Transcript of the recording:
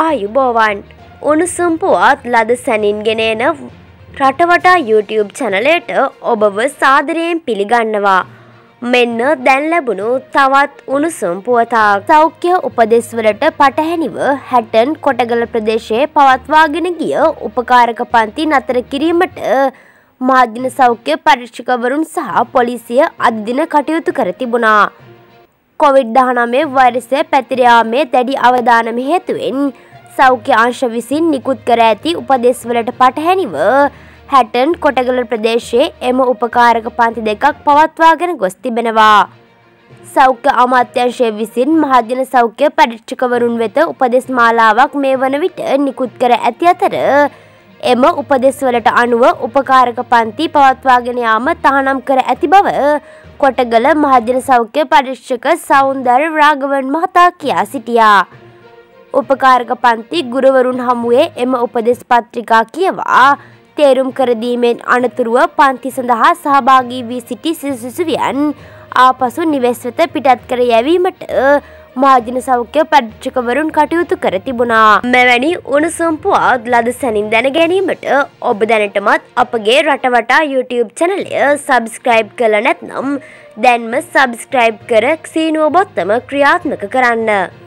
ආයුබෝවන් උණුසුම් පුවත් ලද සැනින්ගෙන එන රටවටා YouTube චනලයට ඔබව සාදරයෙන් පිළිගන්නවා. මෙන්න දැන් ලැබුණු තවත් උණුසුම් පුවතා සෞඛ්‍ය උපදෙස්වලට පටහැනිව හැටන් කොටගල ප්‍රදේශයේ පවත්වාගෙන ගිය උපකාරක පන්ති නතර කිරීමට මාධ්‍යන සෞඛ්‍ය පරීක්ෂකවරුන් සහ පොලිසිය අදදින කටයුතු කර තිබුණා. කොවිඩ්-19 වෛරසය පැතිරයාමේ දැඩි අවධානම හේතුවෙන් සෞඛ්‍ය අංශ විසින් නිකුත් කර ඇති උපදෙස්වලට පටහැනිව හැටන් කොටගල ප්‍රදේශයේ එම උපකාරක පන්ති දෙකක් පවත්වාගෙන ගොස් තිබෙනවා. සෞඛ්‍ය අමාත්‍යංශය විසින් මහජන සෞඛ්‍ය පරීක්ෂකවරුන් වෙත උපදෙස් මාලාවක් මේ වන විට නිකුත් කර ඇති අතර එම උපදෙස්වලට අනුව උපකාරක පන්ති පවත්වාගෙන යාම තහනම් කර ඇති බව කොටගල මහජන සෞඛ්‍ය පරීක්ෂක සෞන්දර් රාගවන් මහතා කියා සිටියා. උපකාරක පන්ති ගුරුවරුන් හමුවේ එම උපදෙස් පත්‍රිකා කියවා තේරුම් කරදීමෙන් අනතුරුව පන්ති සඳහා සහභාගී වී සිටි සිසුසිවියන් ආපසු නිවෙස් වෙත පිටත් කර යැවීමට මාජන සෞඛ්‍ය පරීක්ෂකවරුන් කටයුතු කර තිබුණා. මෙවැනි උණුසුම් පුවත් ලද සැනින් දැන ගැනීමට ඔබ දැනටමත් අපගේ රටවටා YouTube චැනලය සබස්ක්‍රයිබ් කළ නැත්නම් දැන්ම සබස්ක්‍රයිබ් කර සීනුව බොත්තම ක්‍රියාත්මක කරන්න.